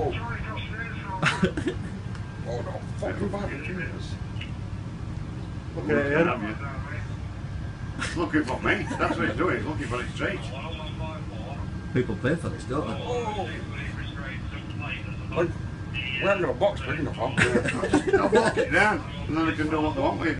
Whoa. oh no, fucking bad, Jesus. At looking for me. That's what he's doing. He's looking for his treat. People pay for this, don't they? Oh. We haven't got a box big enough, not we? I'll lock it down, and then they can do what they want with it.